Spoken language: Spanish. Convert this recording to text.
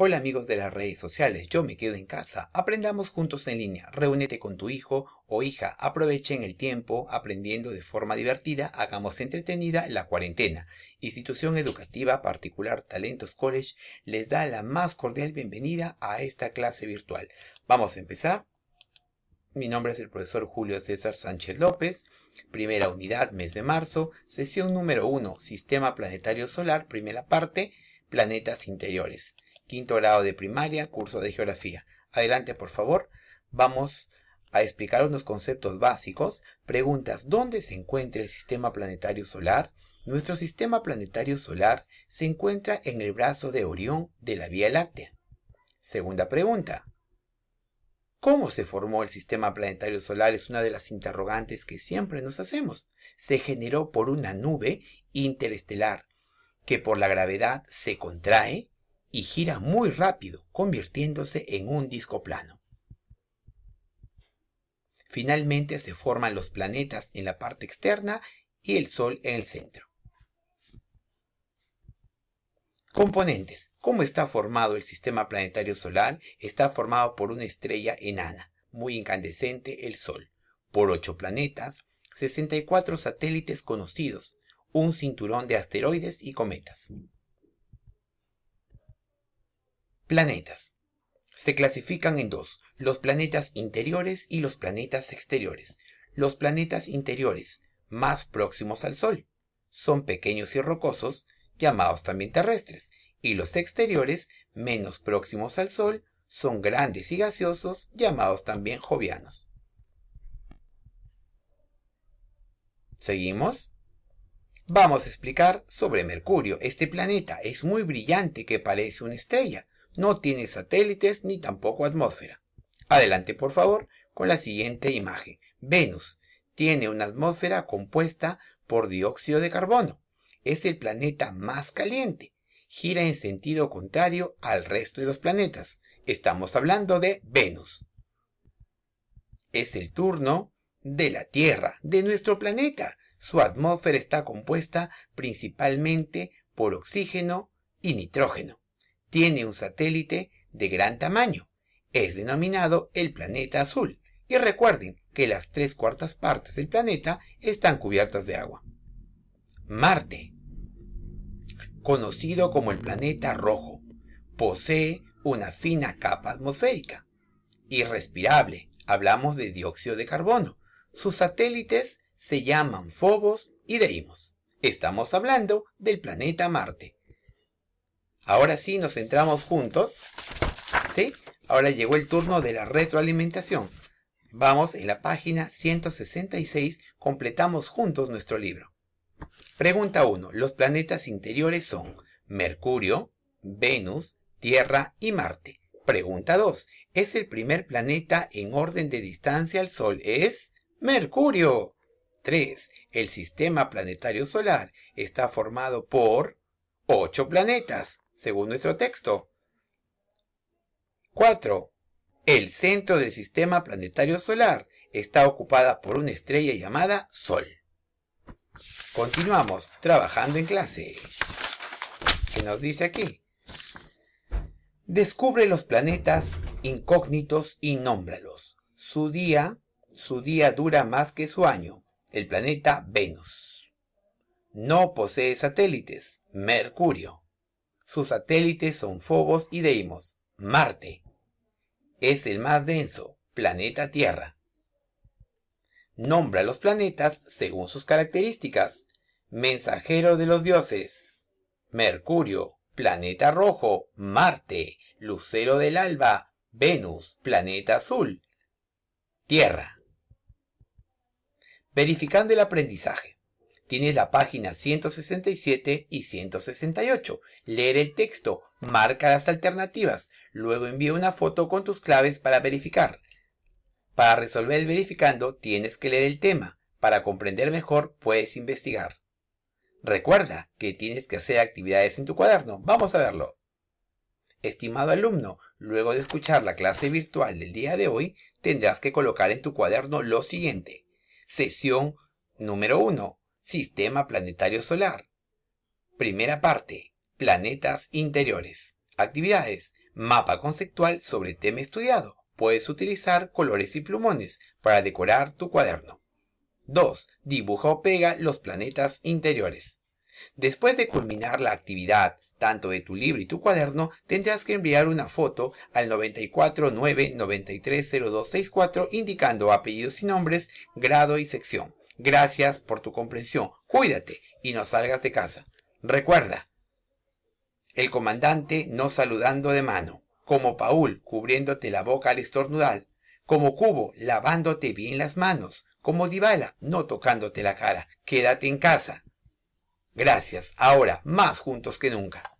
Hola amigos de las redes sociales, yo me quedo en casa. Aprendamos juntos en línea. Reúnete con tu hijo o hija. Aprovechen el tiempo aprendiendo de forma divertida. Hagamos entretenida la cuarentena. Institución Educativa Particular Talentos College les da la más cordial bienvenida a esta clase virtual. Vamos a empezar. Mi nombre es el profesor Julio César Sánchez López. Primera unidad, mes de marzo. Sesión número 1, Sistema Planetario Solar. Primera parte, planetas interiores quinto grado de primaria, curso de geografía. Adelante, por favor. Vamos a explicar unos conceptos básicos. Preguntas, ¿dónde se encuentra el sistema planetario solar? Nuestro sistema planetario solar se encuentra en el brazo de Orión de la Vía Láctea. Segunda pregunta. ¿Cómo se formó el sistema planetario solar? Es una de las interrogantes que siempre nos hacemos. Se generó por una nube interestelar que por la gravedad se contrae y gira muy rápido, convirtiéndose en un disco plano. Finalmente se forman los planetas en la parte externa y el Sol en el centro. Componentes. ¿Cómo está formado el sistema planetario solar? Está formado por una estrella enana, muy incandescente, el Sol, por ocho planetas, 64 satélites conocidos, un cinturón de asteroides y cometas. Planetas. Se clasifican en dos, los planetas interiores y los planetas exteriores. Los planetas interiores, más próximos al Sol, son pequeños y rocosos, llamados también terrestres, y los exteriores, menos próximos al Sol, son grandes y gaseosos, llamados también jovianos. ¿Seguimos? Vamos a explicar sobre Mercurio. Este planeta es muy brillante que parece una estrella. No tiene satélites ni tampoco atmósfera. Adelante, por favor, con la siguiente imagen. Venus tiene una atmósfera compuesta por dióxido de carbono. Es el planeta más caliente. Gira en sentido contrario al resto de los planetas. Estamos hablando de Venus. Es el turno de la Tierra, de nuestro planeta. Su atmósfera está compuesta principalmente por oxígeno y nitrógeno tiene un satélite de gran tamaño. Es denominado el planeta azul. Y recuerden que las tres cuartas partes del planeta están cubiertas de agua. Marte, conocido como el planeta rojo, posee una fina capa atmosférica. Irrespirable, hablamos de dióxido de carbono. Sus satélites se llaman Phobos y Deimos. Estamos hablando del planeta Marte. Ahora sí nos centramos juntos. ¿Sí? Ahora llegó el turno de la retroalimentación. Vamos en la página 166, completamos juntos nuestro libro. Pregunta 1. Los planetas interiores son Mercurio, Venus, Tierra y Marte. Pregunta 2. ¿Es el primer planeta en orden de distancia al Sol? Es Mercurio. 3. El sistema planetario solar está formado por 8 planetas según nuestro texto. 4. El centro del sistema planetario solar está ocupada por una estrella llamada Sol. Continuamos trabajando en clase. ¿Qué nos dice aquí? Descubre los planetas incógnitos y nómbralos. Su día, su día dura más que su año. El planeta Venus. No posee satélites. Mercurio. Sus satélites son Phobos y Deimos. Marte es el más denso, planeta Tierra. Nombra los planetas según sus características. Mensajero de los dioses. Mercurio, planeta rojo. Marte, lucero del alba. Venus, planeta azul. Tierra. Verificando el aprendizaje. Tienes la página 167 y 168. Leer el texto, marca las alternativas, luego envía una foto con tus claves para verificar. Para resolver el verificando tienes que leer el tema. Para comprender mejor puedes investigar. Recuerda que tienes que hacer actividades en tu cuaderno. Vamos a verlo. Estimado alumno, luego de escuchar la clase virtual del día de hoy, tendrás que colocar en tu cuaderno lo siguiente. Sesión número 1 Sistema Planetario Solar. Primera parte. Planetas interiores. Actividades. Mapa conceptual sobre tema estudiado. Puedes utilizar colores y plumones para decorar tu cuaderno. 2. Dibuja o pega los planetas interiores. Después de culminar la actividad, tanto de tu libro y tu cuaderno, tendrás que enviar una foto al 949930264 indicando apellidos y nombres, grado y sección. Gracias por tu comprensión. Cuídate y no salgas de casa. Recuerda, el comandante no saludando de mano, como Paul cubriéndote la boca al estornudar, como Cubo lavándote bien las manos, como Dybala no tocándote la cara. Quédate en casa. Gracias, ahora más juntos que nunca.